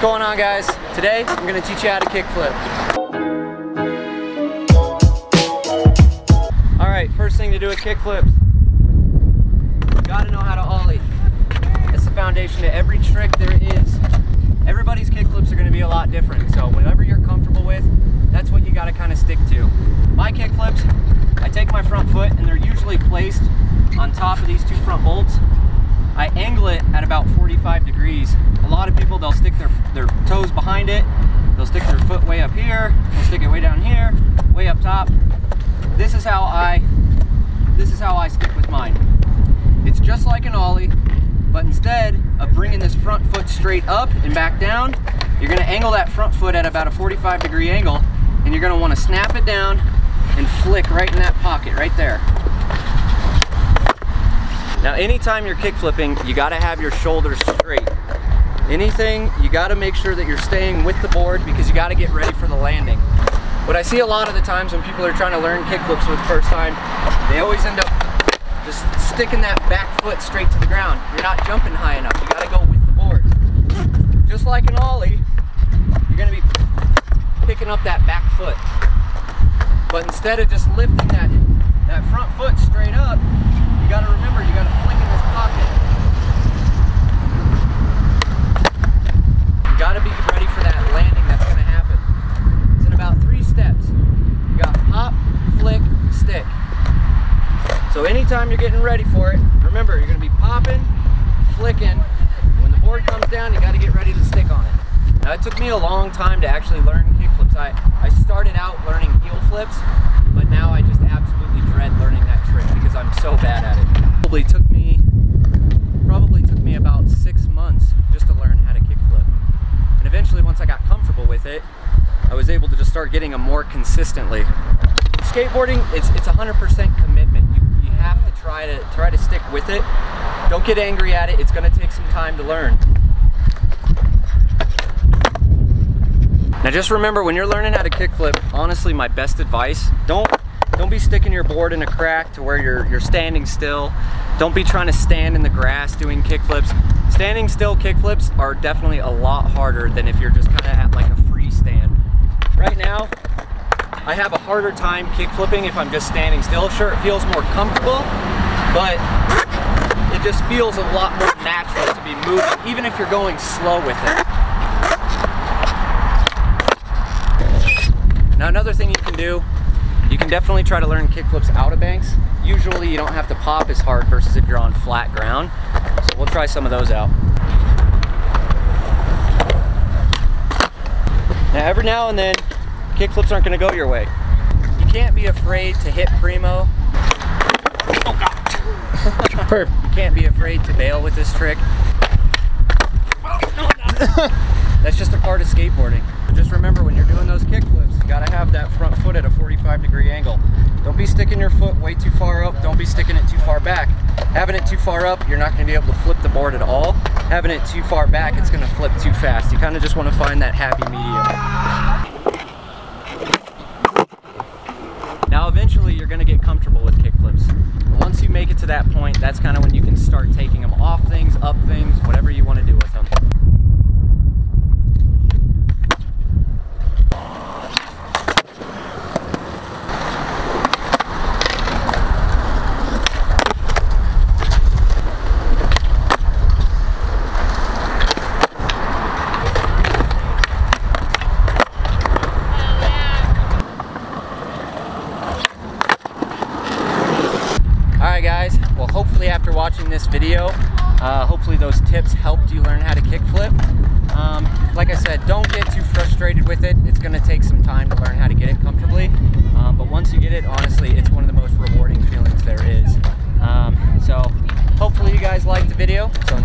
What's going on guys? Today I'm gonna teach you how to kickflip. All right, first thing to do with kickflips, you gotta know how to ollie. It's the foundation to every trick there is. Everybody's kickflips are gonna be a lot different, so whatever you're comfortable with, that's what you gotta kind of stick to. My kickflips, I take my front foot and they're usually placed on top of these two front bolts I angle it at about 45 degrees. A lot of people, they'll stick their, their toes behind it. They'll stick their foot way up here. They'll stick it way down here, way up top. This is how I, this is how I stick with mine. It's just like an ollie, but instead of bringing this front foot straight up and back down, you're gonna angle that front foot at about a 45 degree angle, and you're gonna wanna snap it down and flick right in that pocket right there. Now anytime you're kick flipping, you gotta have your shoulders straight. Anything, you gotta make sure that you're staying with the board because you gotta get ready for the landing. What I see a lot of the times when people are trying to learn kick flips for the first time, they always end up just sticking that back foot straight to the ground. You're not jumping high enough. You gotta go with the board. Just like an ollie, you're gonna be picking up that back foot. But instead of just lifting that, that front foot straight up, gotta remember, you gotta flick in this pocket. You gotta be ready for that landing that's gonna happen. It's in about three steps. You got pop, flick, stick. Anytime you're getting ready for it, remember, you're gonna be popping, flicking. When the board comes down, you gotta get ready to stick on it. Now it took me a long time to actually learn kick flips. I, I started out learning heel flips, but now I just absolutely dread learning that trick because I'm so bad at it. Probably took me probably took me about six months just to learn how to kickflip. And eventually once I got comfortable with it, I was able to just start getting them more consistently. Skateboarding, it's it's 100% commitment. You you have to try to try to stick with it. Don't get angry at it. It's going to take some time to learn. Now just remember when you're learning how to kickflip, honestly my best advice, don't don't be sticking your board in a crack to where you're, you're standing still. Don't be trying to stand in the grass doing kickflips. Standing still kickflips are definitely a lot harder than if you're just kind of at like a free stand. Right now, I have a harder time kick flipping if I'm just standing still. Sure, it feels more comfortable, but it just feels a lot more natural to be moving, even if you're going slow with it. Now another thing you can do you can definitely try to learn kickflips out of banks. Usually you don't have to pop as hard versus if you're on flat ground. So we'll try some of those out. Now every now and then, kickflips aren't gonna go your way. You can't be afraid to hit primo. Oh God. Perfect. You can't be afraid to bail with this trick. That's just a part of skateboarding. Just remember when you're doing those kickflips, you gotta have that front foot at a 45 degree angle. Don't be sticking your foot way too far up. Don't be sticking it too far back. Having it too far up, you're not gonna be able to flip the board at all. Having it too far back, it's gonna flip too fast. You kind of just wanna find that happy medium. Now eventually you're gonna get comfortable with kickflips. Once you make it to that point, that's kind of when you can start taking them off things, up things, whatever you wanna do with them. guys. Well, hopefully after watching this video, uh, hopefully those tips helped you learn how to kickflip. Um, like I said, don't get too frustrated with it. It's gonna take some time to learn how to get it comfortably. Um, but once you get it, honestly, it's one of the most rewarding feelings there is. Um, so hopefully you guys liked the video. So